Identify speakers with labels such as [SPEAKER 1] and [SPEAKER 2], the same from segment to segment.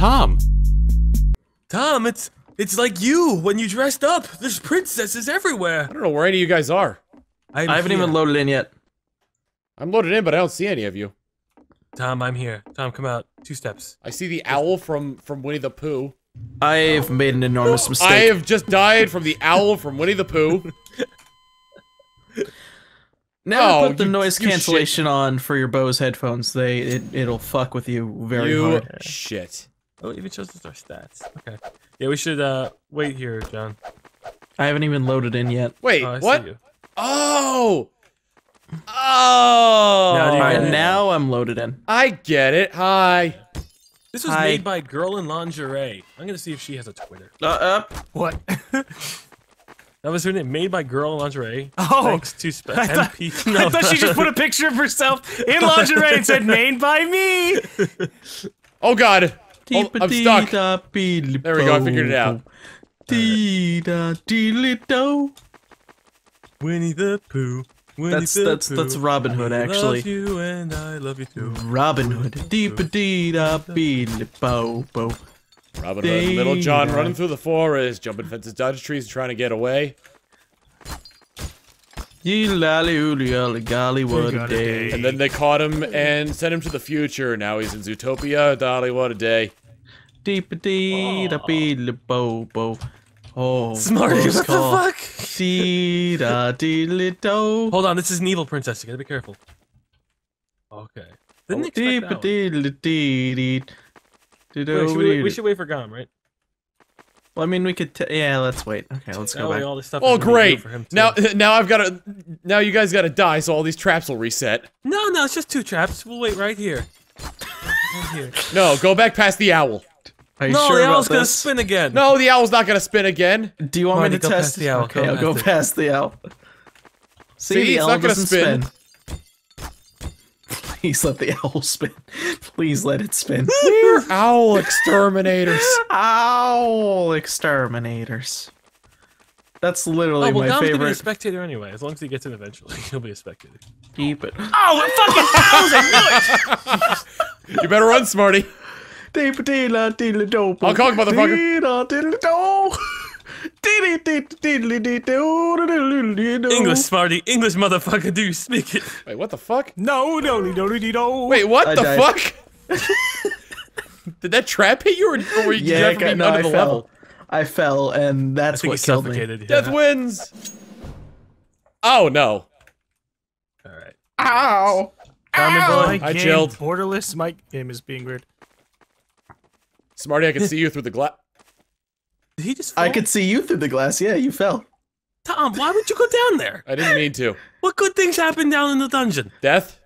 [SPEAKER 1] Tom.
[SPEAKER 2] Tom, it's it's like you when you dressed up. There's princesses everywhere.
[SPEAKER 1] I don't know where any of you guys are.
[SPEAKER 2] I'm
[SPEAKER 3] I haven't
[SPEAKER 2] here.
[SPEAKER 3] even loaded in yet.
[SPEAKER 1] I'm loaded in, but I don't see any of you.
[SPEAKER 2] Tom, I'm here. Tom, come out. Two steps.
[SPEAKER 1] I see the owl from from Winnie the Pooh.
[SPEAKER 3] I've made an enormous mistake.
[SPEAKER 1] I have just died from the owl from Winnie the Pooh.
[SPEAKER 3] Never
[SPEAKER 1] Oh,
[SPEAKER 3] put the
[SPEAKER 1] you-
[SPEAKER 3] noise
[SPEAKER 1] you shit.
[SPEAKER 3] cancellation on for your Bose headphones. They it, it'll fuck with you very
[SPEAKER 1] you
[SPEAKER 3] hard.
[SPEAKER 1] shit.
[SPEAKER 2] Oh, it even shows us our stats. Okay. Yeah, we should uh wait here, John.
[SPEAKER 3] I haven't even loaded in yet.
[SPEAKER 1] Wait,
[SPEAKER 2] Oh, I see
[SPEAKER 1] what?
[SPEAKER 2] you.
[SPEAKER 1] Oh. Oh.
[SPEAKER 2] Now do you
[SPEAKER 3] All right, now I'm loaded in.
[SPEAKER 1] I get it. Hi.
[SPEAKER 2] This was
[SPEAKER 3] Hi.
[SPEAKER 2] made by Girl in Lingerie. I'm gonna see if she has a Twitter.
[SPEAKER 3] Uh, uh,
[SPEAKER 4] What?
[SPEAKER 2] That was her name. Made by Girl in Lingerie.
[SPEAKER 4] Oh,
[SPEAKER 2] Thanks to Spe-
[SPEAKER 4] I thought,
[SPEAKER 2] MP.
[SPEAKER 4] I thought she just put a picture of herself in lingerie and said "made by me."
[SPEAKER 1] Oh God. Oh, I'm stuck. There
[SPEAKER 3] There
[SPEAKER 1] we go. I figured it out.
[SPEAKER 3] Dee-da-dee-li-do.
[SPEAKER 2] Winnie the Pooh. Winnie
[SPEAKER 3] That's
[SPEAKER 2] the
[SPEAKER 3] that's
[SPEAKER 2] Pooh.
[SPEAKER 3] that's Robin Hood
[SPEAKER 2] I
[SPEAKER 3] actually.
[SPEAKER 2] love you and I love you too.
[SPEAKER 3] Robin Hood. Deep dee da bee bo bo.
[SPEAKER 1] Robin Hood, Little John running through the forest, jumping fences, dodging trees, trying to get away.
[SPEAKER 3] Yee lally ooly olly golly what a day.
[SPEAKER 4] day.
[SPEAKER 1] And then they caught him and sent him to the future. Now he's in Zootopia. Dolly, what a day.
[SPEAKER 3] Deep dee da bee bo bo. Oh,
[SPEAKER 2] Smarty, what
[SPEAKER 3] call.
[SPEAKER 2] the fuck?
[SPEAKER 3] Dee da dee li do.
[SPEAKER 2] Hold on, this is an evil princess. You gotta be careful. Okay. Didn't expect
[SPEAKER 3] Deep
[SPEAKER 2] that one.
[SPEAKER 3] dee dee dee. Dee
[SPEAKER 2] Wait, should we, we should wait for Gom, right?
[SPEAKER 3] Well, I mean, we could. T yeah, let's wait. Okay, let's go
[SPEAKER 2] way
[SPEAKER 3] back.
[SPEAKER 2] all this stuff
[SPEAKER 1] Oh,
[SPEAKER 2] is really new
[SPEAKER 1] great.
[SPEAKER 2] For him.
[SPEAKER 1] Now, now I've got to. Now you guys got to die, so all these traps will reset.
[SPEAKER 2] No, no, it's just two traps. We'll wait right here. Right here.
[SPEAKER 1] No, go back past the owl.
[SPEAKER 3] Are you
[SPEAKER 2] no,
[SPEAKER 3] sure
[SPEAKER 2] the
[SPEAKER 3] about
[SPEAKER 2] owl's gonna
[SPEAKER 3] this?
[SPEAKER 2] spin again.
[SPEAKER 1] No, the owl's not gonna spin again.
[SPEAKER 3] Do you want
[SPEAKER 2] Marty,
[SPEAKER 3] me to
[SPEAKER 2] go
[SPEAKER 3] test
[SPEAKER 2] past the owl,
[SPEAKER 3] Okay,
[SPEAKER 2] go
[SPEAKER 3] I'll go
[SPEAKER 2] past
[SPEAKER 3] the owl. See,
[SPEAKER 1] See,
[SPEAKER 3] the
[SPEAKER 1] it's
[SPEAKER 3] owl
[SPEAKER 1] not gonna
[SPEAKER 3] doesn't
[SPEAKER 1] spin.
[SPEAKER 3] Please let the owl spin. Please let it spin.
[SPEAKER 1] We're owl exterminators.
[SPEAKER 3] owl exterminators. That's literally
[SPEAKER 2] Oh, well,
[SPEAKER 3] my
[SPEAKER 2] Gom's gonna be a spectator anyway. As long as he gets in eventually, he'll be a spectator.
[SPEAKER 3] Keep it.
[SPEAKER 4] Oh,
[SPEAKER 1] You better run, Smarty.
[SPEAKER 3] Hong
[SPEAKER 1] Hong Kong, motherfucker.
[SPEAKER 2] English, Smarty. English, motherfucker. Do you speak it?
[SPEAKER 1] Wait, what the fuck?
[SPEAKER 4] no, no, no, no, no.
[SPEAKER 1] Wait, what
[SPEAKER 3] I
[SPEAKER 1] the
[SPEAKER 3] died.
[SPEAKER 1] fuck? Did that trap hit you, or, or were you
[SPEAKER 3] Yeah,
[SPEAKER 1] just
[SPEAKER 3] I,
[SPEAKER 1] being
[SPEAKER 3] no,
[SPEAKER 1] under
[SPEAKER 3] I
[SPEAKER 1] the
[SPEAKER 3] fell.
[SPEAKER 1] level?
[SPEAKER 3] I fell, and that's what killed me.
[SPEAKER 2] suffocated.
[SPEAKER 1] Death wins. Oh no.
[SPEAKER 2] All right.
[SPEAKER 3] Ow!
[SPEAKER 2] Common
[SPEAKER 4] My.
[SPEAKER 1] I
[SPEAKER 4] game,
[SPEAKER 1] chilled.
[SPEAKER 4] Borderless. My game is being weird.
[SPEAKER 1] Smarty, I can see you through the glass.
[SPEAKER 2] Did he just? Fall?
[SPEAKER 3] I could see you through the glass. Yeah, you fell.
[SPEAKER 2] Tom, why would you go down there?
[SPEAKER 1] I didn't mean to.
[SPEAKER 2] What good things happen down in the dungeon?
[SPEAKER 1] Death.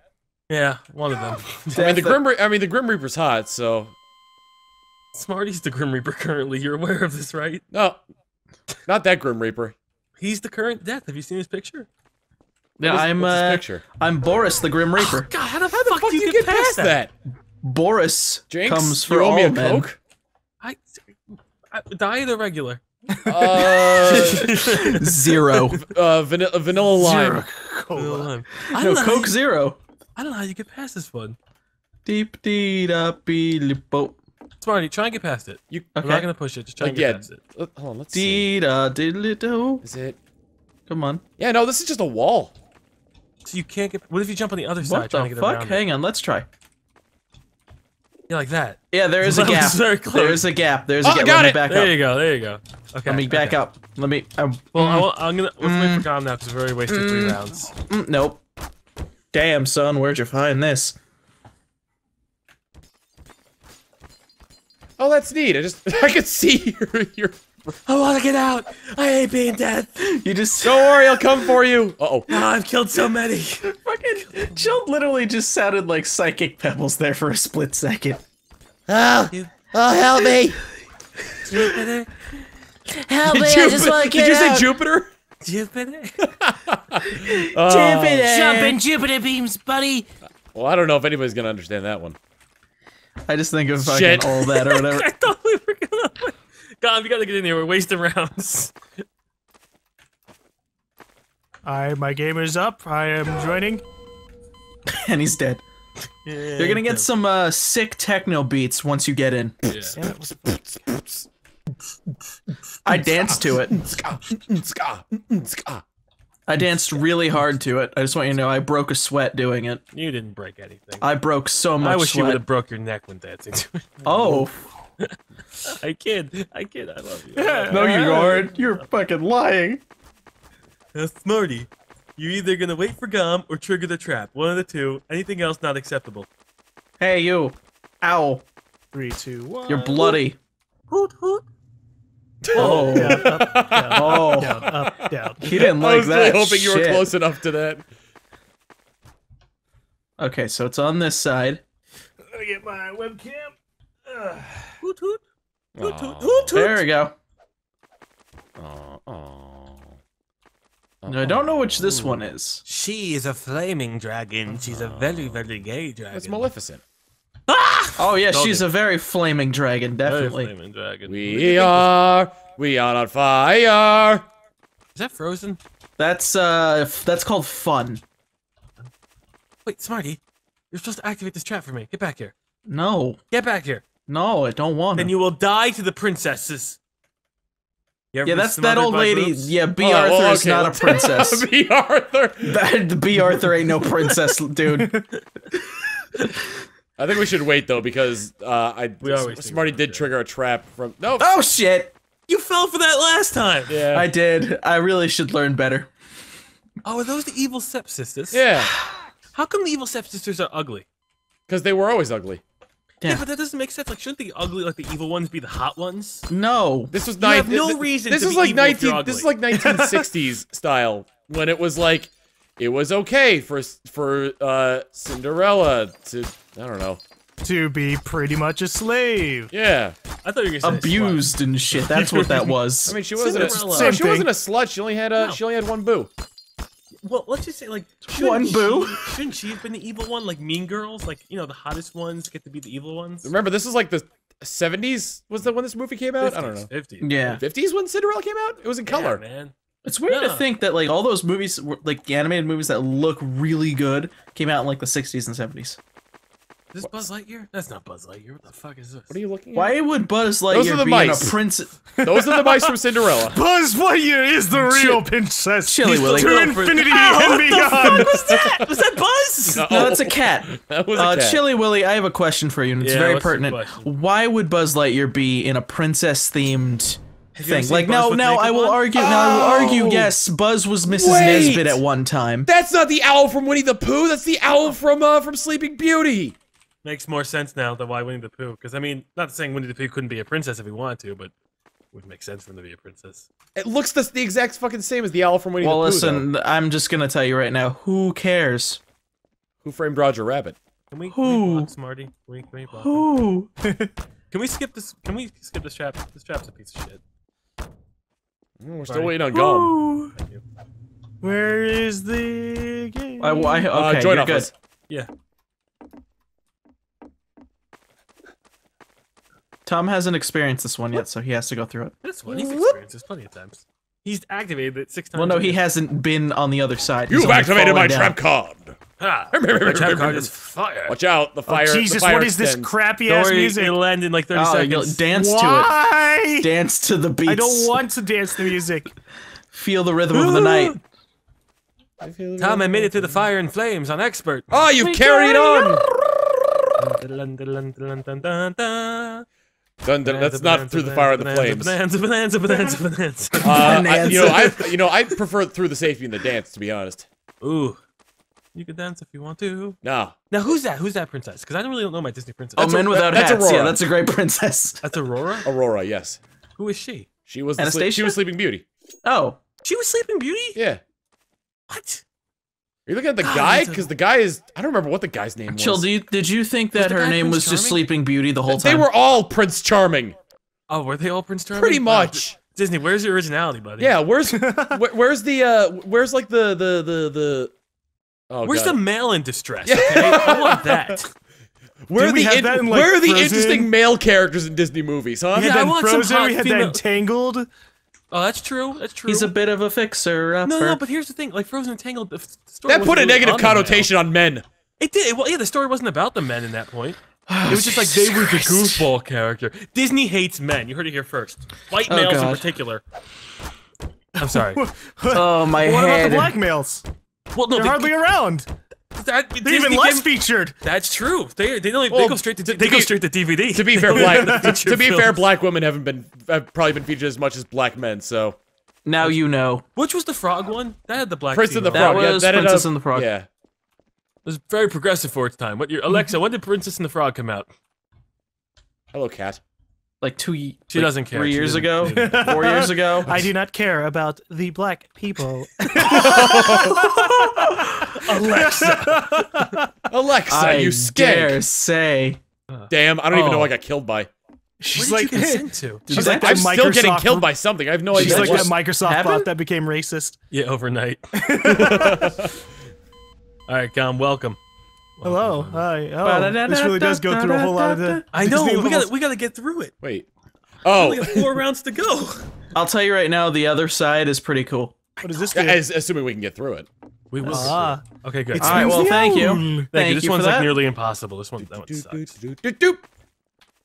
[SPEAKER 2] Yeah, one of them.
[SPEAKER 1] I mean, the Grim. Re- I mean, the Grim Reaper's hot, so
[SPEAKER 2] Smarty's the Grim Reaper currently. You're aware of this, right?
[SPEAKER 1] no, not that Grim Reaper.
[SPEAKER 2] He's the current death. Have you seen his picture?
[SPEAKER 3] Yeah,
[SPEAKER 1] What is-
[SPEAKER 3] I'm
[SPEAKER 1] what's his
[SPEAKER 3] uh,
[SPEAKER 1] picture.
[SPEAKER 3] I'm Boris, the Grim Reaper.
[SPEAKER 2] God, how the,
[SPEAKER 1] How the
[SPEAKER 2] fuck,
[SPEAKER 1] fuck
[SPEAKER 2] do you get past that?
[SPEAKER 3] Boris
[SPEAKER 1] Jinx,
[SPEAKER 3] comes for
[SPEAKER 1] you owe
[SPEAKER 3] all
[SPEAKER 1] me a
[SPEAKER 3] men.
[SPEAKER 1] coke.
[SPEAKER 2] I, I diet or regular?
[SPEAKER 1] Uh,
[SPEAKER 3] Zero.
[SPEAKER 1] uh, vanilla, vanilla lime.
[SPEAKER 4] Zero cola.
[SPEAKER 2] Cola. I
[SPEAKER 3] no,
[SPEAKER 2] don't know
[SPEAKER 3] Coke
[SPEAKER 2] you-
[SPEAKER 3] Zero.
[SPEAKER 2] I don't know how you get past this one.
[SPEAKER 3] Deep dee da bee li bo.
[SPEAKER 2] Smarty, try and get past it.
[SPEAKER 1] You
[SPEAKER 2] I'm not gonna push it. Just try
[SPEAKER 1] like
[SPEAKER 2] and get
[SPEAKER 1] yeah.
[SPEAKER 2] past it.
[SPEAKER 1] let- Hold on, let's see.
[SPEAKER 3] Dee da diddly do.
[SPEAKER 1] Is it?
[SPEAKER 3] Come on.
[SPEAKER 1] Yeah, no, this is just a wall.
[SPEAKER 2] So you can't get. What if you jump on the other side
[SPEAKER 3] What
[SPEAKER 2] trying
[SPEAKER 3] the
[SPEAKER 2] to get
[SPEAKER 3] fuck?
[SPEAKER 2] around? it?
[SPEAKER 3] Hang on, let's try.
[SPEAKER 2] Yeah, like that.
[SPEAKER 3] Yeah, there is a gap. There's a gap. There's a
[SPEAKER 1] Oh,
[SPEAKER 3] gap.
[SPEAKER 1] got
[SPEAKER 3] Let me
[SPEAKER 1] it.
[SPEAKER 3] back
[SPEAKER 2] There
[SPEAKER 3] up.
[SPEAKER 2] you go. There you go. Okay.
[SPEAKER 3] Let me back
[SPEAKER 2] okay.
[SPEAKER 3] up. Let me. Um,
[SPEAKER 2] Well, I
[SPEAKER 3] mm,
[SPEAKER 2] will, I'm gonna let's wait for Gom now because we've already wasted three
[SPEAKER 3] Mm.
[SPEAKER 2] rounds.
[SPEAKER 3] mm, nope. Damn, son, where'd you find this?
[SPEAKER 1] Oh, that's neat. I just I could see your your.
[SPEAKER 2] I want to get out. I hate being dead.
[SPEAKER 3] You just
[SPEAKER 1] Don't worry, I'll come for you. Uh oh.
[SPEAKER 2] Oh, I've killed so many.
[SPEAKER 3] fucking Jill literally just sounded like psychic pebbles there for a split second.
[SPEAKER 1] Oh, oh, help me.
[SPEAKER 2] Jupiter,
[SPEAKER 3] Help
[SPEAKER 1] Jupiter- Did you say Jupiter?
[SPEAKER 2] Jupiter.
[SPEAKER 1] Oh.
[SPEAKER 4] Jump in Jupiter beams, buddy.
[SPEAKER 1] Well, I don't know if anybody's gonna understand that one.
[SPEAKER 3] I just think of fucking
[SPEAKER 1] Shit.
[SPEAKER 3] all that or whatever.
[SPEAKER 2] I thought we were gonna. Gom, you gotta get in here. We're wasting rounds.
[SPEAKER 4] I my game is up. I am joining.
[SPEAKER 3] and he's dead. You're gonna get some uh, sick techno beats once you get in. I danced to it. I danced really hard to it. I just want you to know I broke a sweat doing it.
[SPEAKER 4] You didn't break anything.
[SPEAKER 3] I broke so much
[SPEAKER 4] I wish you would have broke your neck when dancing to it.
[SPEAKER 3] Oh,
[SPEAKER 4] I kid. I kid. I love you.
[SPEAKER 3] no, you aren't. You're fucking lying.
[SPEAKER 2] Now, Smarty, you're either gonna wait for Gum or trigger the trap. One of the two. Anything else not acceptable.
[SPEAKER 3] Hey, you. Ow.
[SPEAKER 4] Three, two, one.
[SPEAKER 3] You're bloody.
[SPEAKER 2] Hoot hoot.
[SPEAKER 3] Oh.
[SPEAKER 4] Down, up, down,
[SPEAKER 3] Oh.
[SPEAKER 4] down, up, down.
[SPEAKER 3] He didn't like that.
[SPEAKER 1] I was
[SPEAKER 3] that.
[SPEAKER 1] really hoping you were close enough to that.
[SPEAKER 3] Okay, so it's on this side.
[SPEAKER 4] Let me get my webcam. Ugh.
[SPEAKER 2] Hoot hoot. Hoot
[SPEAKER 1] Aw.
[SPEAKER 2] hoot. Hoot
[SPEAKER 3] There we go.
[SPEAKER 1] Aw, aw.
[SPEAKER 3] Now, I don't know which this one is.
[SPEAKER 4] She is a flaming dragon. She's a very, very gay dragon.
[SPEAKER 1] It's Maleficent. Ah!
[SPEAKER 3] Oh yeah,
[SPEAKER 4] Told
[SPEAKER 3] she's
[SPEAKER 4] you.
[SPEAKER 3] a very flaming dragon,
[SPEAKER 4] Very
[SPEAKER 3] definitely.
[SPEAKER 4] flaming dragon.
[SPEAKER 1] We are, we are on fire.
[SPEAKER 4] Is that Frozen?
[SPEAKER 3] That's uh, f- that's called fun.
[SPEAKER 4] Wait, Smarty. You're supposed to activate this trap for me. Get back here.
[SPEAKER 3] No,
[SPEAKER 4] Get back here.
[SPEAKER 3] No, I don't want
[SPEAKER 2] Then
[SPEAKER 3] to.
[SPEAKER 2] you will die to the princesses.
[SPEAKER 3] Yeah, that's that old lady.
[SPEAKER 2] boobs?
[SPEAKER 3] Yeah, B.
[SPEAKER 1] Oh,
[SPEAKER 3] Arthur
[SPEAKER 1] well,
[SPEAKER 3] is not a princess.
[SPEAKER 1] Bea Arthur.
[SPEAKER 3] that, the Bea Arthur ain't no princess, dude.
[SPEAKER 1] I think we should wait though because uh, I
[SPEAKER 2] We are
[SPEAKER 1] Smarty did
[SPEAKER 2] yeah.
[SPEAKER 1] trigger a trap from no.
[SPEAKER 3] Oh shit!
[SPEAKER 2] You fell for that last time.
[SPEAKER 1] Yeah.
[SPEAKER 3] I did. I really should learn better.
[SPEAKER 4] Oh, are those the evil stepsisters?
[SPEAKER 1] yeah.
[SPEAKER 4] How come the evil stepsisters are ugly?
[SPEAKER 1] Because they were always ugly.
[SPEAKER 4] Yeah.
[SPEAKER 3] Yeah.
[SPEAKER 4] but that doesn't make sense. Like, shouldn't the ugly, like the evil ones, be the hot ones?
[SPEAKER 3] No.
[SPEAKER 1] This was
[SPEAKER 2] You
[SPEAKER 1] nine.
[SPEAKER 2] have no
[SPEAKER 1] th-
[SPEAKER 2] reason
[SPEAKER 1] This
[SPEAKER 2] to
[SPEAKER 1] is like
[SPEAKER 2] evil
[SPEAKER 1] nineteen. This is like nineteen sixties style when it was like it was okay for for uh Cinderella to I don't know.
[SPEAKER 5] to be pretty much a slave.
[SPEAKER 1] Yeah.
[SPEAKER 2] I thought you were gonna say
[SPEAKER 3] Abused and shit. That's what that was.
[SPEAKER 1] I mean, she wasn't a,
[SPEAKER 2] Cinderella.
[SPEAKER 1] no,
[SPEAKER 5] Same
[SPEAKER 1] she
[SPEAKER 5] thing.
[SPEAKER 1] wasn't a slut. She only had a she only had one boo.
[SPEAKER 2] Slut. Well, let's just say like shouldn't she- Shouldn't she have been the evil one? Like Mean Girls, like you know the hottest ones get to be the evil ones.
[SPEAKER 1] Remember, this is like the seventies. Was that when this movie came out? I don't know.
[SPEAKER 2] 50s.
[SPEAKER 3] yeah.
[SPEAKER 1] Fifties when Cinderella came out. It was in
[SPEAKER 2] Yeah,
[SPEAKER 1] color.
[SPEAKER 2] man.
[SPEAKER 3] It's weird to think that like all those movies, were- like animated movies that look really good, came out in like the 60s and 70s.
[SPEAKER 2] Is this Buzz Lightyear? That's not Buzz Lightyear. What the fuck is this?
[SPEAKER 1] What are you looking at?
[SPEAKER 3] Why would Buzz Lightyear
[SPEAKER 1] Those are
[SPEAKER 3] Lightyear
[SPEAKER 1] the
[SPEAKER 3] be in a prince?
[SPEAKER 1] Those are the mice from Cinderella.
[SPEAKER 5] Buzz Lightyear is the real princess.
[SPEAKER 3] Chili
[SPEAKER 5] He's
[SPEAKER 3] Willy.
[SPEAKER 5] to
[SPEAKER 3] Go
[SPEAKER 2] for it.
[SPEAKER 5] infinity
[SPEAKER 2] Ow,
[SPEAKER 5] and
[SPEAKER 2] what the
[SPEAKER 5] beyond.
[SPEAKER 2] fuck was that? Was that Buzz?
[SPEAKER 1] No,
[SPEAKER 3] No, it's a cat.
[SPEAKER 1] That was a
[SPEAKER 3] Uh,
[SPEAKER 1] cat.
[SPEAKER 3] Chili Willy, I have a question for you, and it's
[SPEAKER 2] Yeah,
[SPEAKER 3] very pertinent. Why would Buzz Lightyear be in a princess-themed thing? Like,
[SPEAKER 2] Buzz
[SPEAKER 3] now,
[SPEAKER 2] with
[SPEAKER 3] now I will
[SPEAKER 2] on?
[SPEAKER 3] argue. Now I will argue.
[SPEAKER 1] Oh.
[SPEAKER 3] Yes, Buzz was Mrs.
[SPEAKER 1] Wait.
[SPEAKER 3] Nesbit at one time.
[SPEAKER 1] That's not the owl from Winnie the Pooh. That's the owl from uh from Sleeping Beauty.
[SPEAKER 2] Makes more sense now than why Winnie the Pooh. Because I mean, not saying Winnie the Pooh couldn't be a princess if he wanted to, but it would make sense for him to be a princess.
[SPEAKER 1] It looks the, the exact fucking same as the owl from Winnie
[SPEAKER 3] Well,
[SPEAKER 1] the Pooh. Well,
[SPEAKER 3] listen, I'm just gonna tell you right now. Who cares?
[SPEAKER 1] Who framed Roger Rabbit?
[SPEAKER 2] Can we, can
[SPEAKER 3] Who?
[SPEAKER 2] we block Smarty? Can we, can we block?
[SPEAKER 3] Who?
[SPEAKER 2] Can we skip this? Can we skip this trap? This trap's a piece of shit.
[SPEAKER 1] Mm, We're still
[SPEAKER 2] Sorry.
[SPEAKER 1] waiting on Gum.
[SPEAKER 2] Thank you.
[SPEAKER 5] Where is the game?
[SPEAKER 3] I, I, okay,
[SPEAKER 1] Uh, join
[SPEAKER 3] you're
[SPEAKER 1] off
[SPEAKER 3] good.
[SPEAKER 2] Yeah.
[SPEAKER 3] Tom hasn't experienced this one yet, so he has to go through it.
[SPEAKER 2] This one, he's experienced this plenty of times. He's activated it six times.
[SPEAKER 3] Well, no, he hasn't been on the other side. He's
[SPEAKER 1] You've activated my
[SPEAKER 3] down.
[SPEAKER 1] trap card.
[SPEAKER 2] Ah, my trap card is fire.
[SPEAKER 1] Watch out, the
[SPEAKER 5] Oh,
[SPEAKER 1] fire. the
[SPEAKER 5] Jesus,
[SPEAKER 1] fire
[SPEAKER 5] what is this
[SPEAKER 1] extends.
[SPEAKER 5] crappy
[SPEAKER 2] Don't
[SPEAKER 5] ass music?
[SPEAKER 2] it'll end in like 30
[SPEAKER 3] Oh, you'll
[SPEAKER 2] seconds.
[SPEAKER 3] dance to
[SPEAKER 5] Why?
[SPEAKER 3] it. Dance to the beats.
[SPEAKER 5] I don't want to dance to music.
[SPEAKER 3] Feel the rhythm of the night.
[SPEAKER 2] I feel Tom, I made it through the fire and flames on expert.
[SPEAKER 1] Oh, you carried on.
[SPEAKER 2] Dun, dun,
[SPEAKER 1] that's not through the fire and the flames.
[SPEAKER 2] Bonanza, bonanza, bonanza, bonanza.
[SPEAKER 1] Uh, I, you know, I you know I prefer through the safety and the dance. To be honest,
[SPEAKER 2] Ooh. You can dance if you want to.
[SPEAKER 1] no.
[SPEAKER 2] Now, who's that? Who's that princess? Because I don't really don't know my Disney princess.
[SPEAKER 3] Oh,
[SPEAKER 2] That's,
[SPEAKER 3] men without
[SPEAKER 1] that's
[SPEAKER 3] hats.
[SPEAKER 1] Aurora.
[SPEAKER 3] Yeah, that's a great princess.
[SPEAKER 2] that's Aurora?
[SPEAKER 1] Aurora, yes,
[SPEAKER 2] Who is she?
[SPEAKER 1] she was the sleep, she was Sleeping Beauty.
[SPEAKER 3] Oh,
[SPEAKER 2] She was Sleeping Beauty?
[SPEAKER 1] Yeah.
[SPEAKER 2] What?
[SPEAKER 1] Are you looking at the
[SPEAKER 2] God,
[SPEAKER 1] guy?
[SPEAKER 2] that's a-
[SPEAKER 1] Because the guy is I don't remember what the guy's name was.
[SPEAKER 3] Chill, did you think that her name
[SPEAKER 2] Prince
[SPEAKER 3] was just Sleeping Beauty the whole time?
[SPEAKER 1] They were all Prince Charming.
[SPEAKER 2] Oh, were they all Prince Charming?
[SPEAKER 1] Pretty
[SPEAKER 2] Wow,
[SPEAKER 1] much.
[SPEAKER 2] Disney, where's your originality, buddy?
[SPEAKER 1] Yeah. Where's where, where's the uh where's like the the the the oh
[SPEAKER 2] Where's
[SPEAKER 1] God.
[SPEAKER 2] the male in distress? Okay, I want that.
[SPEAKER 1] where are the in-
[SPEAKER 5] that in, like,
[SPEAKER 1] where are the
[SPEAKER 5] Frozen?
[SPEAKER 1] interesting male characters in Disney movies, huh?
[SPEAKER 5] We
[SPEAKER 2] Yeah,
[SPEAKER 5] had
[SPEAKER 2] I
[SPEAKER 5] that
[SPEAKER 2] want some
[SPEAKER 5] Frozen,
[SPEAKER 2] hot
[SPEAKER 5] we had
[SPEAKER 2] female-
[SPEAKER 5] that Tangled.
[SPEAKER 2] Oh, that's true. That's true.
[SPEAKER 3] He's a bit of a fixer upper.
[SPEAKER 2] no, no, but here's the thing. Like Frozen and Tangled, the story
[SPEAKER 1] That put a negative
[SPEAKER 2] on the male.
[SPEAKER 1] connotation on men.
[SPEAKER 2] It did. Well, yeah, the story wasn't about the men in that point. It was just like they were the goofball character. Disney hates men. You heard it here first. White
[SPEAKER 3] Oh,
[SPEAKER 2] males in particular. I'm sorry.
[SPEAKER 3] Oh my
[SPEAKER 5] What about the black males?
[SPEAKER 2] Well, no,
[SPEAKER 5] They're
[SPEAKER 2] they,
[SPEAKER 5] hardly around.
[SPEAKER 2] That,
[SPEAKER 5] They're
[SPEAKER 2] Disney
[SPEAKER 5] even less
[SPEAKER 2] gave-
[SPEAKER 5] featured.
[SPEAKER 2] That's true. They they, don't, they go straight to,
[SPEAKER 1] to
[SPEAKER 2] they go
[SPEAKER 1] be-
[SPEAKER 2] straight to DVD.
[SPEAKER 1] To be fair, black to,
[SPEAKER 2] Feature
[SPEAKER 1] be fair, black women haven't been have probably been featured as much as black men. So
[SPEAKER 3] Now you know.
[SPEAKER 2] Which was the frog one? That had the black.
[SPEAKER 1] Prince and the
[SPEAKER 2] female.
[SPEAKER 3] That
[SPEAKER 1] Frog. yeah,
[SPEAKER 3] was
[SPEAKER 1] that ended
[SPEAKER 3] Princess
[SPEAKER 1] up-
[SPEAKER 3] and the Frog.
[SPEAKER 1] Yeah.
[SPEAKER 2] It was very progressive for its time. What year? Alexa, when did Princess and the Frog come out?
[SPEAKER 1] Hello, cat.
[SPEAKER 3] Like two. ye-
[SPEAKER 2] She
[SPEAKER 3] like
[SPEAKER 2] doesn't care.
[SPEAKER 3] Three
[SPEAKER 2] She
[SPEAKER 3] years ago. Four years ago.
[SPEAKER 5] I do not care about the black people.
[SPEAKER 2] Alexa.
[SPEAKER 1] Alexa,
[SPEAKER 3] I
[SPEAKER 1] you
[SPEAKER 3] dare
[SPEAKER 1] skank.
[SPEAKER 3] say. Uh.
[SPEAKER 1] Damn, I don't even know
[SPEAKER 2] Oh.
[SPEAKER 1] what I got killed by.
[SPEAKER 5] She's
[SPEAKER 2] what
[SPEAKER 5] like,
[SPEAKER 2] did you consent to?
[SPEAKER 5] she's
[SPEAKER 3] that
[SPEAKER 5] like
[SPEAKER 1] I'm still getting killed by something. I have no
[SPEAKER 5] She's
[SPEAKER 1] idea.
[SPEAKER 5] like that Microsoft
[SPEAKER 3] happened?
[SPEAKER 5] bot that became racist.
[SPEAKER 2] Yeah, overnight. All right, Gom, welcome.
[SPEAKER 5] Hello, hi. Oh, this really does go through a whole lot of the.
[SPEAKER 2] I know. We gotta we gotta get through it.
[SPEAKER 1] Wait.
[SPEAKER 2] We
[SPEAKER 1] Oh,
[SPEAKER 2] got four rounds to go.
[SPEAKER 3] I'll tell you right now, the other side is pretty cool.
[SPEAKER 5] What does this do?
[SPEAKER 1] as, assuming we can get through it.
[SPEAKER 2] We will.
[SPEAKER 5] Ah.
[SPEAKER 2] get through it. Okay, good.
[SPEAKER 3] All right, well, thank you.
[SPEAKER 2] Thank,
[SPEAKER 3] Thank
[SPEAKER 2] you. This
[SPEAKER 3] you for
[SPEAKER 2] one's like
[SPEAKER 3] that.
[SPEAKER 2] nearly impossible. This one, that one sucks.
[SPEAKER 1] Doop, doop, doop.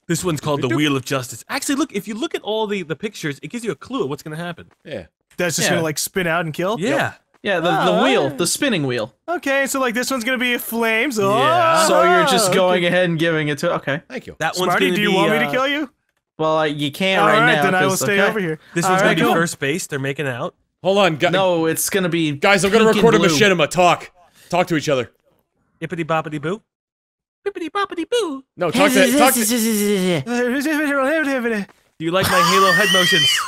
[SPEAKER 2] This one's called the Wheel of Justice. Actually, look. If you look at all the the pictures, it gives you a clue of what's gonna happen.
[SPEAKER 1] Yeah.
[SPEAKER 5] That's just
[SPEAKER 3] Yeah.
[SPEAKER 5] gonna like spin out and kill.
[SPEAKER 2] Yeah.
[SPEAKER 3] Yeah, the,
[SPEAKER 5] Oh,
[SPEAKER 3] the wheel,
[SPEAKER 5] alright.
[SPEAKER 3] the spinning wheel.
[SPEAKER 5] Okay, so like this one's gonna be flames. Oh,
[SPEAKER 2] Yeah.
[SPEAKER 3] So you're just
[SPEAKER 5] okay.
[SPEAKER 3] going ahead and giving it to. Okay.
[SPEAKER 1] Thank you.
[SPEAKER 2] That one's
[SPEAKER 5] Smarty,
[SPEAKER 2] gonna
[SPEAKER 5] do you
[SPEAKER 2] be,
[SPEAKER 5] want me
[SPEAKER 2] uh,
[SPEAKER 5] to kill you?
[SPEAKER 3] Well, uh, you can't
[SPEAKER 5] All
[SPEAKER 3] right,
[SPEAKER 5] right,
[SPEAKER 3] now.
[SPEAKER 5] then I will stay
[SPEAKER 3] okay.
[SPEAKER 5] over here.
[SPEAKER 2] This
[SPEAKER 3] All
[SPEAKER 2] one's
[SPEAKER 3] right,
[SPEAKER 2] gonna be first base. They're making out.
[SPEAKER 1] Hold on, gu-
[SPEAKER 3] No, it's gonna be.
[SPEAKER 1] guys. I'm gonna record a machinima. Talk. Talk to each other.
[SPEAKER 2] Yippity boppity boo. Yippity boppity boo.
[SPEAKER 1] No, talk to. Talk to.
[SPEAKER 5] oh,
[SPEAKER 2] Do you like my Halo head motions?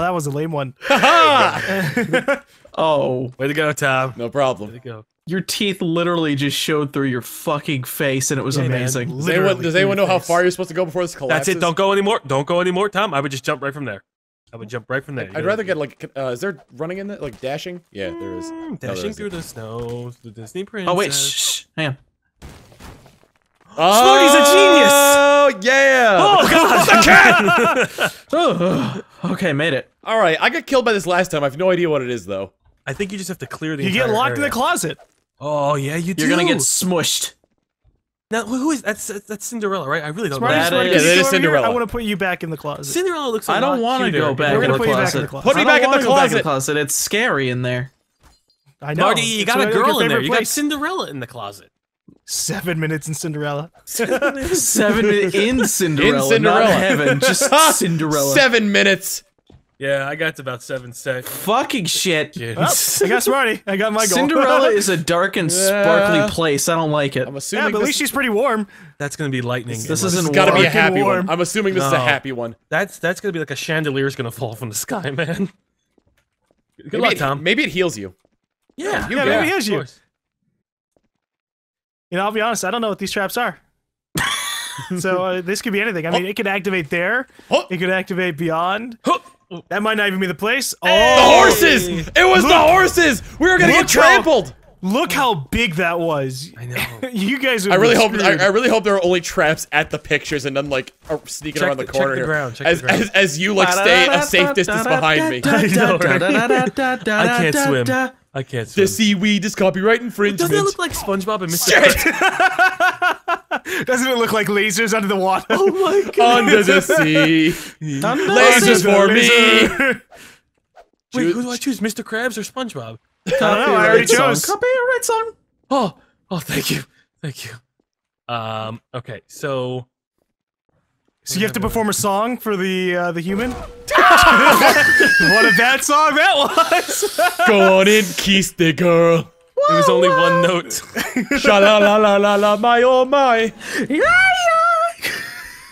[SPEAKER 5] That was a lame one.
[SPEAKER 1] Ha!
[SPEAKER 3] Oh,
[SPEAKER 2] Way to go, Tom.
[SPEAKER 1] no
[SPEAKER 2] Way
[SPEAKER 1] problem.
[SPEAKER 2] to go.
[SPEAKER 3] your teeth literally just showed through your fucking face, and it was
[SPEAKER 2] Hey, man.
[SPEAKER 3] amazing.
[SPEAKER 1] Does anyone, does anyone
[SPEAKER 5] your
[SPEAKER 1] know how far you're supposed to go before this collapses?
[SPEAKER 2] That's it. Don't go anymore. Don't go anymore, Tom. I would just jump right from there. I would jump right from there.
[SPEAKER 1] I'd rather get like. Uh, is there running in it? Like dashing? Yeah, there is.
[SPEAKER 2] Mm,
[SPEAKER 1] No, there
[SPEAKER 2] dashing through the snow, the Disney princess.
[SPEAKER 3] Oh wait, shh, shh, hang on.
[SPEAKER 2] Smarty's a oh, genius!
[SPEAKER 1] Oh yeah!
[SPEAKER 2] Oh God!
[SPEAKER 3] the Oh, okay, made it.
[SPEAKER 1] All right, I got killed by this last time. I have no idea what it is though.
[SPEAKER 2] I think you just have to clear the.
[SPEAKER 5] You get
[SPEAKER 2] entire
[SPEAKER 5] locked in the closet.
[SPEAKER 2] Oh yeah, you do.
[SPEAKER 3] You're gonna get smushed.
[SPEAKER 2] Now who who is that's that's Cinderella, right? I really don't
[SPEAKER 5] Smarty,
[SPEAKER 2] know.
[SPEAKER 3] That
[SPEAKER 5] Smarty,
[SPEAKER 3] is-
[SPEAKER 5] can
[SPEAKER 1] Yeah,
[SPEAKER 5] you
[SPEAKER 1] that
[SPEAKER 5] go
[SPEAKER 1] is
[SPEAKER 5] over here?
[SPEAKER 1] Cinderella.
[SPEAKER 5] I want to put you back in the closet.
[SPEAKER 2] Cinderella looks.
[SPEAKER 3] I don't
[SPEAKER 2] want to
[SPEAKER 3] go back in
[SPEAKER 5] gonna
[SPEAKER 3] the
[SPEAKER 5] put you back in
[SPEAKER 3] closet.
[SPEAKER 1] Put me back in the
[SPEAKER 3] wanna go back in
[SPEAKER 1] closet.
[SPEAKER 3] closet. It's scary in there.
[SPEAKER 5] I know.
[SPEAKER 2] Marty, you
[SPEAKER 5] It's
[SPEAKER 2] got a girl in there.
[SPEAKER 5] favorite
[SPEAKER 2] You got. Cinderella in the closet.
[SPEAKER 5] Seven minutes in Cinderella.
[SPEAKER 3] Seven minutes in Cinderella,
[SPEAKER 1] Cinderella.
[SPEAKER 3] not heaven, just Cinderella.
[SPEAKER 1] Seven minutes.
[SPEAKER 2] yeah, I got to about seven seconds.
[SPEAKER 3] Fucking shit.
[SPEAKER 5] Well, oh, I got Smarty. I got my goal.
[SPEAKER 3] Cinderella is a dark and sparkly
[SPEAKER 1] Yeah.
[SPEAKER 3] place. I don't like it.
[SPEAKER 1] I'm assuming
[SPEAKER 5] yeah,
[SPEAKER 1] assuming
[SPEAKER 5] but at
[SPEAKER 1] this,
[SPEAKER 5] least she's pretty warm.
[SPEAKER 2] That's gonna be lightning.
[SPEAKER 3] This
[SPEAKER 2] and
[SPEAKER 3] isn't
[SPEAKER 1] has got to be a happy
[SPEAKER 5] warm.
[SPEAKER 1] one. I'm assuming this is a happy one.
[SPEAKER 2] That's that's gonna be like a chandelier is gonna fall from the sky, man. Good
[SPEAKER 1] Maybe
[SPEAKER 2] luck,
[SPEAKER 1] it,
[SPEAKER 2] Tom.
[SPEAKER 1] maybe it heals you.
[SPEAKER 2] yeah,
[SPEAKER 1] you
[SPEAKER 5] Yeah,
[SPEAKER 1] go.
[SPEAKER 5] maybe he has
[SPEAKER 2] of
[SPEAKER 5] you.
[SPEAKER 2] Course.
[SPEAKER 5] You know, I'll be honest. I don't know what these traps are. so uh, this could be anything. I mean, it could activate there.
[SPEAKER 1] Oh.
[SPEAKER 5] It could activate beyond.
[SPEAKER 2] Huh.
[SPEAKER 5] That might not even be the place. Oh,
[SPEAKER 1] The horses! It was the horses! We were gonna
[SPEAKER 5] Look
[SPEAKER 1] get
[SPEAKER 5] how-
[SPEAKER 1] trampled!
[SPEAKER 5] Look how big that was.
[SPEAKER 2] I know.
[SPEAKER 5] You guys.
[SPEAKER 1] I really hope I, I really hope there are only traps at the pictures and none like are sneaking
[SPEAKER 2] Check
[SPEAKER 1] around the,
[SPEAKER 2] the- check
[SPEAKER 1] corner
[SPEAKER 2] the ground, check
[SPEAKER 1] as,
[SPEAKER 2] the ground.
[SPEAKER 1] as as you like stay a safe distance behind me.
[SPEAKER 2] I know, right? I can't swim.
[SPEAKER 3] Da-
[SPEAKER 2] I can't swim.
[SPEAKER 1] The seaweed is copyright infringement.
[SPEAKER 2] Doesn't it look like SpongeBob and Mr.
[SPEAKER 1] Shit!
[SPEAKER 5] Doesn't it look like lasers under the water?
[SPEAKER 2] Oh my god!
[SPEAKER 1] Under the sea.
[SPEAKER 3] Thunder-
[SPEAKER 1] Lasers for me.
[SPEAKER 2] Wait, who do I choose, Mr. Krabs or SpongeBob?
[SPEAKER 5] I don't know. I already chose.
[SPEAKER 3] Copyright song.
[SPEAKER 2] Oh, oh, thank you, thank you. Um, okay, so
[SPEAKER 5] So you have to perform a song for the uh, the human. what a bad song that was!
[SPEAKER 1] Go on in, kiss the girl.
[SPEAKER 2] it was only one note.
[SPEAKER 1] Sha la la la la la my oh my.
[SPEAKER 3] Yeah, yeah.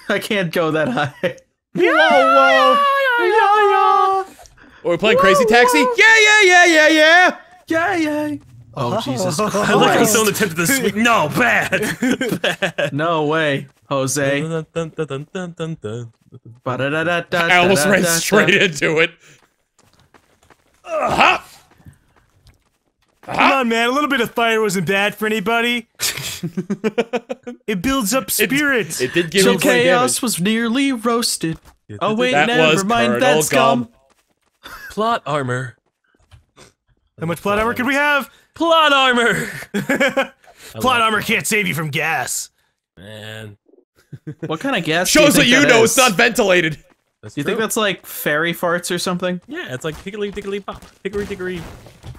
[SPEAKER 3] I can't go that high.
[SPEAKER 1] Yeah, Whoa whoa. We're playing Crazy Taxi? Yeah yeah yeah yeah yeah.
[SPEAKER 3] Yeah, yeah. Oh, Jesus
[SPEAKER 2] I like how
[SPEAKER 3] Christ.
[SPEAKER 2] someone attempted to sweep. No, bad.
[SPEAKER 3] No way, Jose.
[SPEAKER 1] I almost ran straight into it.
[SPEAKER 5] Come on, man. A little bit of fire wasn't bad for anybody. it builds up spirit.
[SPEAKER 1] It did give
[SPEAKER 3] So chaos was nearly roasted. Oh wait,
[SPEAKER 1] That
[SPEAKER 3] never mind. That's
[SPEAKER 1] Gum.
[SPEAKER 2] Plot armor.
[SPEAKER 5] How much plot armor could we have?
[SPEAKER 2] Plot armor.
[SPEAKER 5] Plot armor can't save you from gas.
[SPEAKER 2] Man,
[SPEAKER 3] What kind of gas? do you
[SPEAKER 1] Shows that you
[SPEAKER 3] that
[SPEAKER 1] know
[SPEAKER 3] is?
[SPEAKER 1] it's not ventilated.
[SPEAKER 2] that's
[SPEAKER 3] Do you think that's like fairy farts or something?
[SPEAKER 2] Yeah, it's like higgly diggly pop, hickory dickory.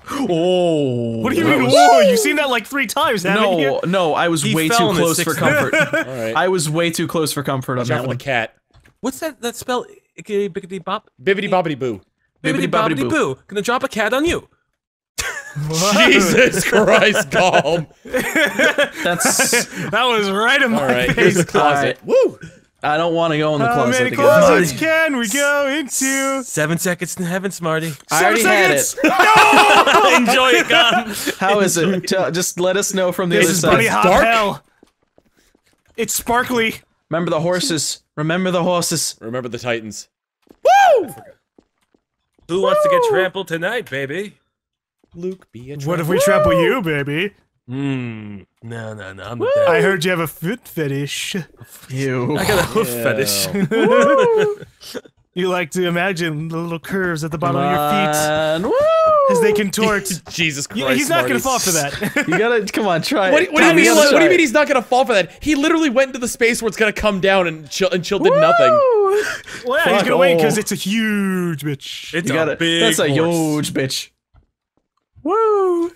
[SPEAKER 3] Oh.
[SPEAKER 5] What do you mean?
[SPEAKER 3] was-
[SPEAKER 5] Whoa, you've seen that like three times, haven't
[SPEAKER 3] No,
[SPEAKER 5] you?
[SPEAKER 3] no, no, I was
[SPEAKER 2] He
[SPEAKER 3] way too close for comfort.
[SPEAKER 1] All right.
[SPEAKER 3] I was way too close for comfort on
[SPEAKER 1] Watch out
[SPEAKER 3] that
[SPEAKER 1] for the cat.
[SPEAKER 2] What's that? That spell? Ickity bickety bop.
[SPEAKER 1] Bibbity bobbity boo.
[SPEAKER 2] Bibbidi
[SPEAKER 3] Bibbidi
[SPEAKER 2] bobbidi boo. Gonna drop a cat on you.
[SPEAKER 1] Jesus Christ, calm.
[SPEAKER 3] That's.
[SPEAKER 5] that was right in my
[SPEAKER 1] All right,
[SPEAKER 5] face.
[SPEAKER 1] here's the closet. Woo!
[SPEAKER 3] I don't want to go in the
[SPEAKER 5] How
[SPEAKER 3] closet
[SPEAKER 5] many
[SPEAKER 3] again.
[SPEAKER 5] closets can we go into?
[SPEAKER 2] Seven seconds in heaven, Smarty.
[SPEAKER 3] I already had
[SPEAKER 5] seconds.
[SPEAKER 3] it.
[SPEAKER 2] Enjoy it, God.
[SPEAKER 3] How is it? Tell, just let us know from the
[SPEAKER 5] This
[SPEAKER 3] other
[SPEAKER 5] is
[SPEAKER 3] side.
[SPEAKER 5] Bunny Hop
[SPEAKER 1] dark.
[SPEAKER 5] Hell. It's sparkly.
[SPEAKER 3] Remember the horses. Remember the horses.
[SPEAKER 1] Remember the Titans. Woo!
[SPEAKER 2] Who wants to get trampled tonight, baby?
[SPEAKER 1] Luke, be a
[SPEAKER 5] What if we trample you, baby?
[SPEAKER 2] Hmm. No, no, no. I'm the
[SPEAKER 5] I heard you have a foot fetish.
[SPEAKER 3] Ew.
[SPEAKER 2] I got a hoof
[SPEAKER 1] Yeah.
[SPEAKER 2] fetish.
[SPEAKER 5] You like to imagine the little curves at the bottom of your feet
[SPEAKER 3] Man,
[SPEAKER 5] as they contort.
[SPEAKER 1] Jesus Christ.
[SPEAKER 5] Yeah, he's not gonna fall for that.
[SPEAKER 3] You gotta come on, try
[SPEAKER 1] What,
[SPEAKER 3] it.
[SPEAKER 1] what do you mean?
[SPEAKER 3] gotta
[SPEAKER 1] what do you mean he's not gonna fall for that? He literally went into the space where it's gonna come down and chill and chill did nothing.
[SPEAKER 3] Woo!
[SPEAKER 5] well, yeah, he's gonna wait because it's a huge bitch.
[SPEAKER 2] It's
[SPEAKER 3] You
[SPEAKER 2] a
[SPEAKER 3] gotta.
[SPEAKER 2] big
[SPEAKER 3] That's a
[SPEAKER 2] horse.
[SPEAKER 3] huge bitch. Woo!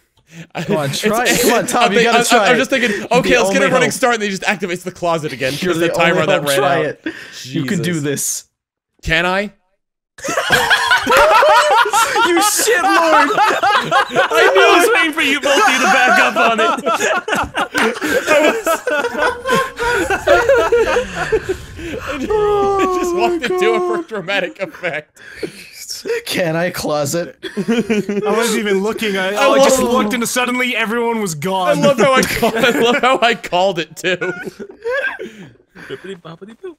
[SPEAKER 3] Come on, try it. Come on, Tom,
[SPEAKER 1] I'm
[SPEAKER 3] you gotta
[SPEAKER 1] I'm-
[SPEAKER 3] try
[SPEAKER 1] I'm just thinking,
[SPEAKER 3] The
[SPEAKER 1] okay, let's get a running
[SPEAKER 3] hope.
[SPEAKER 1] start, and then he just activates the closet again
[SPEAKER 3] You're
[SPEAKER 1] because the,
[SPEAKER 3] the
[SPEAKER 1] timer that ran
[SPEAKER 3] Try
[SPEAKER 1] out.
[SPEAKER 3] it. You can do this.
[SPEAKER 1] Can I?
[SPEAKER 3] You shit lord!
[SPEAKER 2] I knew I was waiting for you both of you to back up on it.
[SPEAKER 1] I just wanted to do it for dramatic effect.
[SPEAKER 3] Can I closet?
[SPEAKER 5] I wasn't even looking. I, I,
[SPEAKER 1] love-
[SPEAKER 5] just looked and suddenly everyone was
[SPEAKER 1] I
[SPEAKER 5] gone.
[SPEAKER 1] love how I call, I love how I called it too.
[SPEAKER 2] Bippity boppity boo.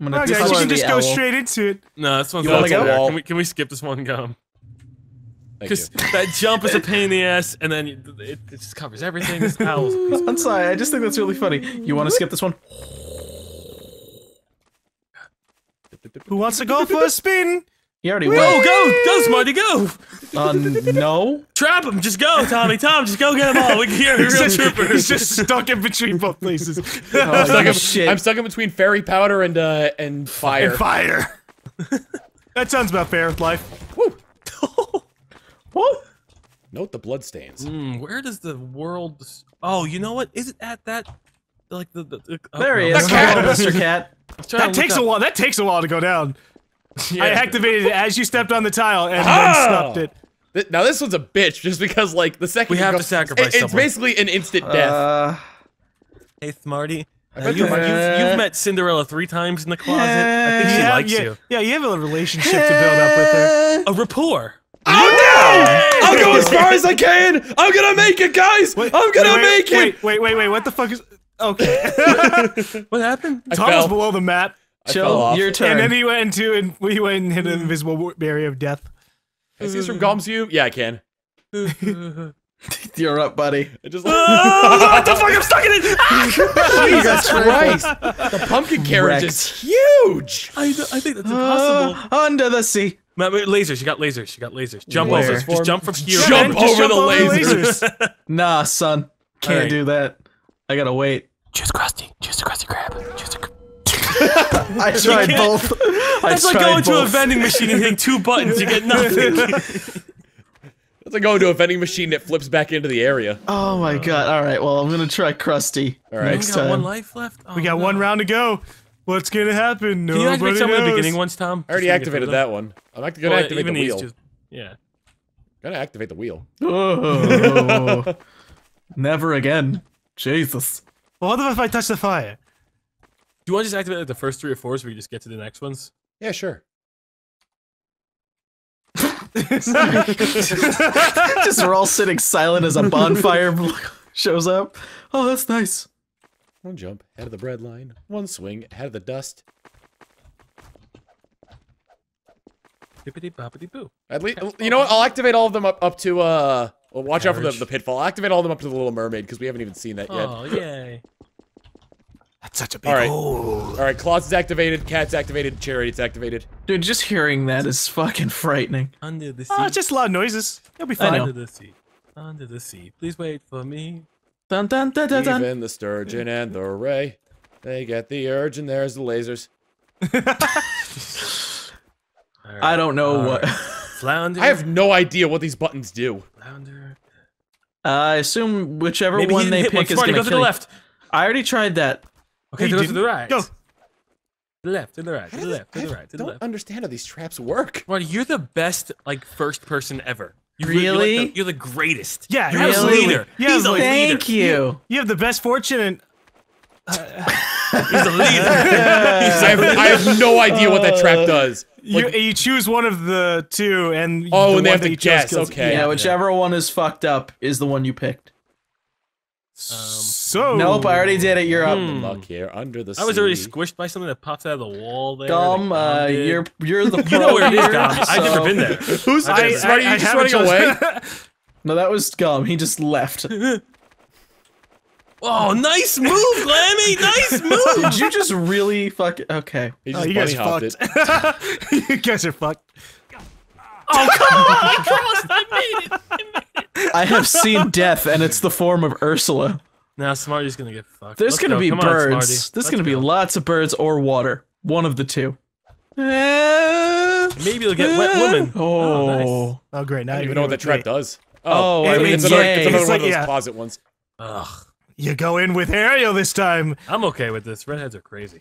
[SPEAKER 3] I'm gonna
[SPEAKER 5] Okay, you can just go
[SPEAKER 3] owl.
[SPEAKER 5] straight into it.
[SPEAKER 2] No, this one's
[SPEAKER 1] You
[SPEAKER 2] not
[SPEAKER 1] go?
[SPEAKER 2] Can we, can we skip this one and go?
[SPEAKER 1] Thank
[SPEAKER 2] Because that jump is a pain in the ass, and then it, it just covers everything. This owl's a piece
[SPEAKER 3] I'm sorry, I just think that's really funny. You want to skip this one?
[SPEAKER 5] Who wants to go for a spin?
[SPEAKER 3] He already
[SPEAKER 2] Go,
[SPEAKER 3] went.
[SPEAKER 2] go, go, Smarty, go!
[SPEAKER 3] Uh, no.
[SPEAKER 2] Trap him, just go, Tommy, Tom, just go get him all. We can hear a real
[SPEAKER 5] just,
[SPEAKER 2] trooper.
[SPEAKER 5] he's just stuck in between both places.
[SPEAKER 1] I'm
[SPEAKER 3] Oh,
[SPEAKER 1] stuck, in,
[SPEAKER 3] shit.
[SPEAKER 1] I'm stuck in between fairy powder and uh and fire.
[SPEAKER 5] and fire. that sounds about fair with life.
[SPEAKER 3] Whoa.
[SPEAKER 1] Note the blood stains.
[SPEAKER 2] Hmm, where does the world? Oh, you know what? Is it at that? Like the, the, the oh,
[SPEAKER 3] There he
[SPEAKER 2] no.
[SPEAKER 3] is.
[SPEAKER 5] cat.
[SPEAKER 3] Hello, Mr. Cat.
[SPEAKER 2] I was trying
[SPEAKER 5] That
[SPEAKER 2] to
[SPEAKER 5] takes a while. That takes a while to go down.
[SPEAKER 2] Yeah.
[SPEAKER 5] I activated it as you stepped on the tile and
[SPEAKER 1] Ah!
[SPEAKER 5] then stopped it.
[SPEAKER 1] Th- Now this one's a bitch just because like the second
[SPEAKER 2] We
[SPEAKER 1] you
[SPEAKER 2] have
[SPEAKER 1] go-
[SPEAKER 2] to sacrifice
[SPEAKER 1] it- It's
[SPEAKER 2] someone.
[SPEAKER 1] basically an instant death.
[SPEAKER 3] Uh,
[SPEAKER 2] Hey, Smarty. Uh, you've,
[SPEAKER 1] the-
[SPEAKER 2] you've, you've met Cinderella three times in the closet. I think she
[SPEAKER 5] Yeah,
[SPEAKER 2] likes
[SPEAKER 5] yeah,
[SPEAKER 2] you.
[SPEAKER 5] yeah, you have a relationship to build up with her.
[SPEAKER 2] A rapport.
[SPEAKER 1] oh no! I'll go as far as I can. I'm gonna make it, guys. I'm gonna
[SPEAKER 5] wait, wait,
[SPEAKER 1] make it.
[SPEAKER 5] Wait, wait, wait, wait. What the fuck is? Okay,
[SPEAKER 2] What happened?
[SPEAKER 1] I
[SPEAKER 5] Tom was below the map,
[SPEAKER 1] I fell
[SPEAKER 3] Chill.
[SPEAKER 1] off.
[SPEAKER 3] Your turn.
[SPEAKER 5] and then he went into and we went and hit an mm. invisible barrier of death.
[SPEAKER 1] Can I see this from mm. Gom's view? Yeah, I can.
[SPEAKER 3] You're up, buddy.
[SPEAKER 1] It just oh,
[SPEAKER 2] what the fuck? I'm stuck in it. Ah!
[SPEAKER 1] Jesus Christ! The pumpkin carriage is huge.
[SPEAKER 2] I, I think that's ah, impossible.
[SPEAKER 3] Uh, under the sea.
[SPEAKER 2] Lasers. You got lasers. You got lasers. Jump
[SPEAKER 3] Where?
[SPEAKER 2] over. Just jump from here.
[SPEAKER 1] Jump
[SPEAKER 5] man, just
[SPEAKER 1] over the
[SPEAKER 5] lasers.
[SPEAKER 1] lasers.
[SPEAKER 3] Nah, son. Can't
[SPEAKER 2] Alright.
[SPEAKER 3] do that. I gotta wait.
[SPEAKER 2] Choose Krusty. Choose the Krusty Krab. Choose the.
[SPEAKER 3] I tried both. I
[SPEAKER 2] That's like
[SPEAKER 3] tried
[SPEAKER 2] going to a vending machine and hitting two buttons. You get nothing.
[SPEAKER 1] It's like going to a vending machine that flips back into the area.
[SPEAKER 3] Oh my god. All right. Well, I'm gonna try Krusty
[SPEAKER 1] All right.
[SPEAKER 2] we got
[SPEAKER 3] time.
[SPEAKER 2] one life left. Oh,
[SPEAKER 5] We got oh,
[SPEAKER 2] no.
[SPEAKER 5] one round to go. What's gonna happen?
[SPEAKER 2] Can you
[SPEAKER 5] Nobody
[SPEAKER 2] activate some of the beginning ones, Tom?
[SPEAKER 1] I already
[SPEAKER 2] Just
[SPEAKER 1] activated that one. I'm act- gonna
[SPEAKER 2] Well,
[SPEAKER 1] activate the wheel.
[SPEAKER 2] just- yeah.
[SPEAKER 1] Gonna activate the wheel.
[SPEAKER 3] Oh. Never again. Jesus.
[SPEAKER 5] Well, what if I touch the fire?
[SPEAKER 2] Do you want to just activate like, the first three or four so we just get to the next ones?
[SPEAKER 1] Yeah, sure.
[SPEAKER 3] Just we're all sitting silent as a bonfire shows up. Oh, that's nice.
[SPEAKER 1] One jump ahead of the bread line. One swing ahead of the dust.
[SPEAKER 2] Bippity boppity boo.
[SPEAKER 1] At least, you know what? I'll activate all of them up up to uh. Well, watch out for the, the pitfall. Activate all of them up to the Little Mermaid because we haven't even seen that yet.
[SPEAKER 2] Oh, yay.
[SPEAKER 5] That's such a big
[SPEAKER 1] All right.
[SPEAKER 5] hole.
[SPEAKER 1] All right, Claws is activated, Cat's activated, Chariot's activated.
[SPEAKER 3] Dude, just hearing that is fucking frightening.
[SPEAKER 2] Under the sea.
[SPEAKER 5] Oh, just a lot of noises. You'll be fine.
[SPEAKER 2] Under the sea. Under the sea. Please wait for me.
[SPEAKER 3] Dun dun dun dun dun.
[SPEAKER 1] Even the sturgeon and the ray, they get the urge, and there's the lasers.
[SPEAKER 2] Alright.
[SPEAKER 3] I don't know what.
[SPEAKER 2] Flounder.
[SPEAKER 1] I have no idea what these buttons do.
[SPEAKER 2] Flounder.
[SPEAKER 3] Uh, I assume whichever
[SPEAKER 2] Maybe
[SPEAKER 3] one they
[SPEAKER 2] hit one.
[SPEAKER 3] pick is gonna
[SPEAKER 2] go to the
[SPEAKER 3] you.
[SPEAKER 2] left.
[SPEAKER 3] I already tried that.
[SPEAKER 2] Okay,
[SPEAKER 5] you
[SPEAKER 2] go to the right.
[SPEAKER 5] Go.
[SPEAKER 2] To the left, to the right, to the left, to the right, to the
[SPEAKER 1] don't understand how these traps work.
[SPEAKER 2] Marty, you're the best like first person ever. You re- you're,
[SPEAKER 3] Really?
[SPEAKER 2] like, the, you're the greatest.
[SPEAKER 5] Yeah,
[SPEAKER 2] you're
[SPEAKER 5] absolutely.
[SPEAKER 2] the leader.
[SPEAKER 5] Yeah,
[SPEAKER 2] He's the leader.
[SPEAKER 3] Thank you.
[SPEAKER 5] You have the best fortune uh, and
[SPEAKER 2] He's the leader.
[SPEAKER 1] I have, I have no idea what that trap does.
[SPEAKER 5] you, you choose one of the two and
[SPEAKER 1] Oh,
[SPEAKER 5] the
[SPEAKER 1] and they have to guess,
[SPEAKER 5] kills-
[SPEAKER 1] okay.
[SPEAKER 3] Yeah, whichever one is fucked up is the one you picked.
[SPEAKER 5] So
[SPEAKER 3] Nope, I already did it. You're up.
[SPEAKER 2] Hmm.
[SPEAKER 1] Look here, under the sea.
[SPEAKER 2] I was already squished by something that popped out of the wall there.
[SPEAKER 3] Gum, uh, you're you're the
[SPEAKER 2] You know where it is,
[SPEAKER 3] pro
[SPEAKER 2] Gum.
[SPEAKER 3] here,
[SPEAKER 2] I've never been there.
[SPEAKER 1] Who's
[SPEAKER 5] I,
[SPEAKER 1] Smarty?
[SPEAKER 5] I,
[SPEAKER 1] you
[SPEAKER 5] I
[SPEAKER 1] just running away?
[SPEAKER 3] No, that was Gum. He just left. Did
[SPEAKER 2] Oh, nice move, Glammy. Nice move.
[SPEAKER 3] Did you just really fuck? Okay.
[SPEAKER 1] He
[SPEAKER 5] Oh, you guys
[SPEAKER 1] hopped it.
[SPEAKER 5] fucked. you guys are fucked.
[SPEAKER 2] Oh, come on. I crossed. I made it. I made it.
[SPEAKER 3] I have seen death, and it's the form of Ursula.
[SPEAKER 2] Now Smarty's gonna get fucked.
[SPEAKER 3] There's
[SPEAKER 2] Let's
[SPEAKER 3] gonna
[SPEAKER 2] go.
[SPEAKER 3] be
[SPEAKER 2] Come
[SPEAKER 3] birds.
[SPEAKER 2] Smarty.
[SPEAKER 3] There's
[SPEAKER 2] Let's
[SPEAKER 3] gonna be lots of birds or water. One of the two. Eh.
[SPEAKER 2] Maybe you'll get wet woman.
[SPEAKER 3] Oh.
[SPEAKER 2] nice.
[SPEAKER 5] Oh, great. Now
[SPEAKER 1] I don't
[SPEAKER 5] you
[SPEAKER 1] even know what that trap does.
[SPEAKER 3] Oh,
[SPEAKER 1] I
[SPEAKER 5] I
[SPEAKER 1] mean,
[SPEAKER 5] mean,
[SPEAKER 1] it's another,
[SPEAKER 3] yay.
[SPEAKER 1] it's another
[SPEAKER 5] It's
[SPEAKER 1] one
[SPEAKER 5] like,
[SPEAKER 1] of those
[SPEAKER 5] yeah.
[SPEAKER 1] closet ones.
[SPEAKER 2] Ugh.
[SPEAKER 5] You go in with Ariel this time.
[SPEAKER 2] I'm okay with this. Redheads are crazy.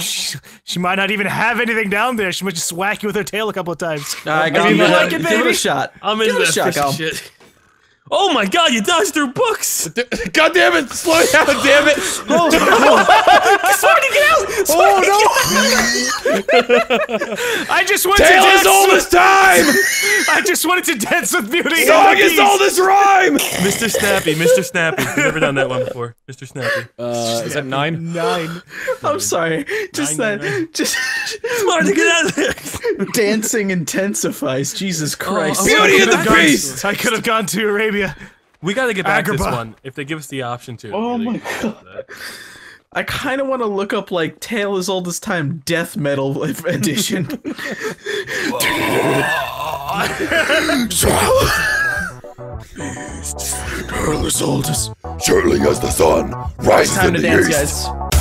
[SPEAKER 5] She, she might not even have anything down there. She might just whack you with her tail a couple of times.
[SPEAKER 3] I
[SPEAKER 1] mean,
[SPEAKER 3] give,
[SPEAKER 1] like
[SPEAKER 3] it,
[SPEAKER 5] it,
[SPEAKER 3] give it a shot.
[SPEAKER 2] I'm in
[SPEAKER 3] Give
[SPEAKER 2] into
[SPEAKER 3] it a shot,
[SPEAKER 2] fishy shit. Oh my god, you dodged through books!
[SPEAKER 1] God damn it! Slow down, damn it!
[SPEAKER 2] Smarty, get out!
[SPEAKER 3] Oh no!
[SPEAKER 5] I just went
[SPEAKER 1] Tail
[SPEAKER 5] to
[SPEAKER 1] is
[SPEAKER 5] dance.
[SPEAKER 1] all this time!
[SPEAKER 5] I just wanted to dance with Beauty.
[SPEAKER 1] Song
[SPEAKER 5] and the
[SPEAKER 1] is all this rhyme!
[SPEAKER 2] Mr. Snappy, Mr. Snappy. I've never done that one before. Mr. Snappy.
[SPEAKER 1] Uh, is that nine?
[SPEAKER 5] Nine.
[SPEAKER 3] I'm sorry. Just
[SPEAKER 2] Nine,
[SPEAKER 3] that.
[SPEAKER 2] nine, nine.
[SPEAKER 3] Just
[SPEAKER 2] Smarty, get out of there!
[SPEAKER 3] dancing intensifies. Jesus Christ.
[SPEAKER 2] oh,
[SPEAKER 1] Beauty and the Beast!
[SPEAKER 5] I could have gone to Arabia.
[SPEAKER 2] We gotta get back to this one if they give us the option to.
[SPEAKER 3] Oh
[SPEAKER 2] Really.
[SPEAKER 3] my god. I kind of want to look up like "Tale as Old as Time" death metal edition.
[SPEAKER 6] Surely as the sun, rising
[SPEAKER 3] Time
[SPEAKER 6] in
[SPEAKER 3] to
[SPEAKER 6] the
[SPEAKER 3] dance,
[SPEAKER 6] east.
[SPEAKER 3] guys.